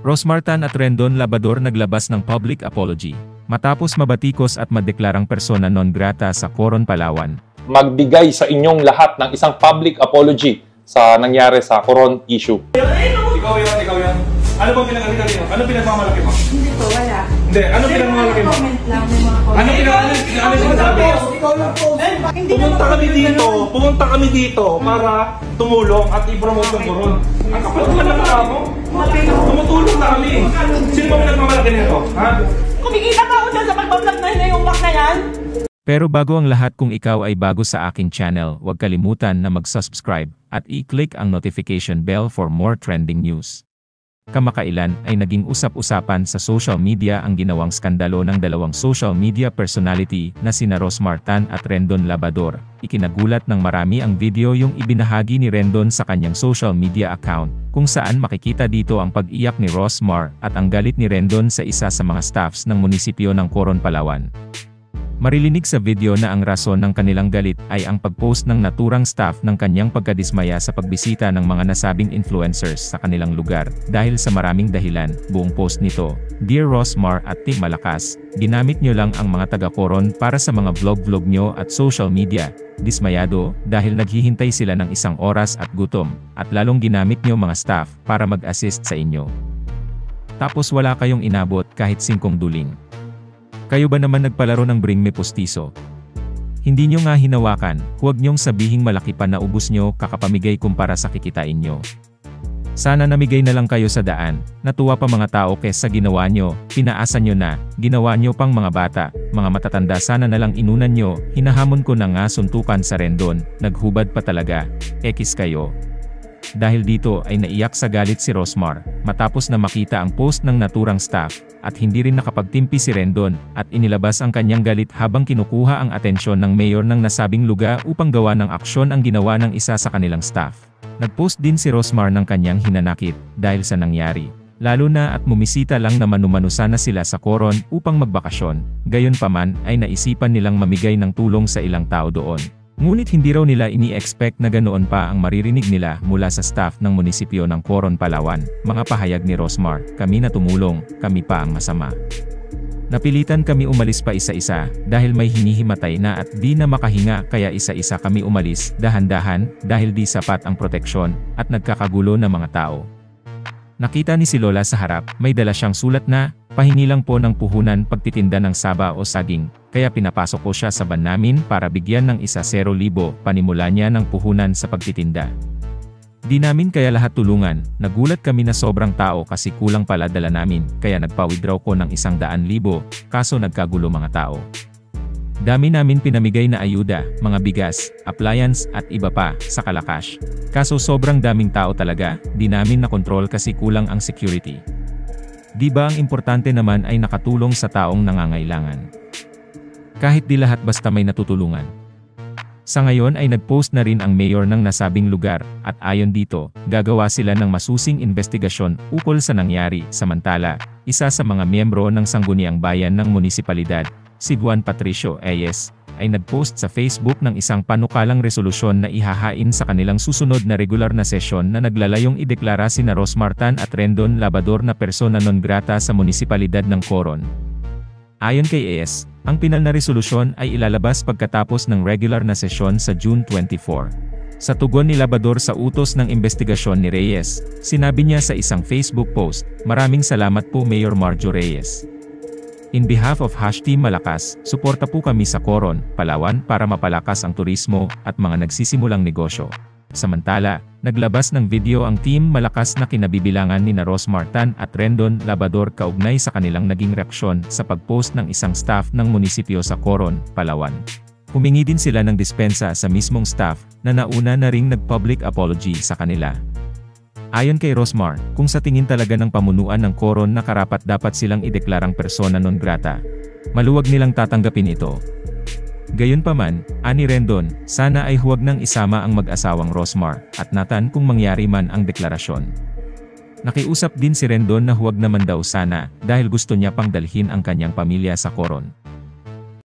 Rosmartan at Rendon Labador naglabas ng public apology, matapos mabatikos at madeklarang persona non grata sa Coron, Palawan. magbigay sa inyong lahat ng isang public apology sa nangyari sa Coron issue. Ikaw yan, ikaw yan. Ano bang pinag-alika niyo? Ano pinagmamalaki mo? Hindi po, ano pinagmamalaki mo? Comment lang, may mga comment. Ano pinag ano, ano sinasabi? Hindi Pumunta naman kami dito, pumunta kami dito para tumulong at i-promote yung Coron. Ang kapal naman ng tao mo. Tumutulong na kami. Sino ba pinagmamalaki nito? Ha? Kumikita pa ako dyan sa pagbablog na yun yung back na yan. Pero bago ang lahat kung ikaw ay bago sa aking channel, huwag kalimutan na mag-subscribe at i-click ang notification bell for more trending news. Kamakailan ay naging usap-usapan sa social media ang ginawang skandalo ng dalawang social media personality na sina Rosmar Tan at Rendon Labador. Ikinagulat ng marami ang video yung ibinahagi ni Rendon sa kanyang social media account, kung saan makikita dito ang pag-iyak ni Rosmar at ang galit ni Rendon sa isa sa mga staffs ng munisipyo ng Coron, Palawan. Marilinig sa video na ang rason ng kanilang galit ay ang pagpost ng naturang staff ng kanyang pagkadismaya sa pagbisita ng mga nasabing influencers sa kanilang lugar. Dahil sa maraming dahilan, buong post nito, Dear Rosmar at Team Malakas, ginamit nyo lang ang mga taga-koron para sa mga vlog-vlog nyo at social media. Dismayado, dahil naghihintay sila ng isang oras at gutom, at lalong ginamit nyo mga staff para mag-assist sa inyo. Tapos wala kayong inabot kahit singkong duling. Kayo ba naman nagpalaro ng Bring Me Postiso? Hindi nyo nga hinawakan, huwag nyong sabihing malaki pa na ubus nyo kakapamigay kumpara sa kikitain nyo. Sana namigay na lang kayo sa daan, natuwa pa mga tao kesa ginawa nyo, pinaasa nyo na, ginawa nyo pang mga bata, mga matatanda sana na lang inunan nyo, hinahamon ko na nga suntukan sa rendon, naghubad pa talaga, ekis kayo. Dahil dito ay naiyak sa galit si Rosmar, matapos na makita ang post ng naturang staff, at hindi rin nakapagtimpi si Rendon, at inilabas ang kanyang galit habang kinukuha ang atensyon ng mayor ng nasabing lugar upang gawa ng aksyon ang ginawa ng isa sa kanilang staff. Nagpost din si Rosmar ng kanyang hinanakit, dahil sa nangyari. Lalo na at mumisita lang na manumano sana sila sa Coron upang magbakasyon, gayon paman ay naisipan nilang mamigay ng tulong sa ilang tao doon. Ngunit hindi raw nila ini-expect na ganoon pa ang maririnig nila mula sa staff ng munisipyo ng Coron, Palawan. Mga pahayag ni Rosmar, kami na tumulong, kami pa ang masama. Napilitan kami umalis pa isa-isa, dahil may hinihimatay na at di na makahinga kaya isa-isa kami umalis, dahan-dahan, dahil di sapat ang proteksyon, at nagkakagulo ng mga tao. Nakita ni si Lola sa harap, may dala siyang sulat na, pahingi lang po ng puhunan pagtitinda ng saba o saging, kaya pinapasok ko siya sa ban namin para bigyan ng isa 0,000 panimula niya ng puhunan sa pagtitinda. Di namin kaya lahat tulungan, nagulat kami na sobrang tao kasi kulang pala dala namin, kaya nagpa-withdraw ko ng isang daan libo, kaso nagkagulo mga tao. Dami namin pinamigay na ayuda, mga bigas, appliance, at iba pa, sa Kalakash. Kaso sobrang daming tao talaga, di namin nakontrol kasi kulang ang security. Di ba ang importante naman ay nakatulong sa taong nangangailangan? Kahit di lahat basta may natutulungan. Sa ngayon ay nagpost na rin ang mayor ng nasabing lugar, at ayon dito, gagawa sila ng masusing investigasyon ukol sa nangyari. Samantala, isa sa mga miyembro ng Sangguniang Bayan ng Munisipalidad, si Juan Patricio Ayes, ay nagpost sa Facebook ng isang panukalang resolusyon na ihahain sa kanilang susunod na regular na sesyon na naglalayong ideklara si na Rosmartan at Rendon Labador na persona non grata sa munisipalidad ng Coron. Ayon kay AS, ang pinal na resolusyon ay ilalabas pagkatapos ng regular na sesyon sa June 24. Sa tugon ni Labador sa utos ng investigasyon ni Reyes, sinabi niya sa isang Facebook post, Maraming salamat po Mayor Marjo Reyes. In behalf of Hash Team Malakas, suporta po kami sa Coron, Palawan para mapalakas ang turismo at mga nagsisimulang negosyo. Samantala, naglabas ng video ang Team Malakas na kinabibilangan ni na Rosmartan at Rendon Labador kaugnay sa kanilang naging reaksyon sa pagpost ng isang staff ng munisipyo sa Coron, Palawan. Humingi din sila ng dispensa sa mismong staff na nauna na ring nag-public apology sa kanila. Ayon kay Rosmar, kung sa tingin talaga ng pamunuan ng Coron na karapat dapat silang ideklarang persona non grata, maluwag nilang tatanggapin ito. Gayunpaman, ani Rendon, sana ay huwag nang isama ang mag-asawang Rosmar at Nathan kung mangyari man ang deklarasyon. Nakiusap din si Rendon na huwag naman daw sana dahil gusto niya pang dalhin ang kanyang pamilya sa Coron.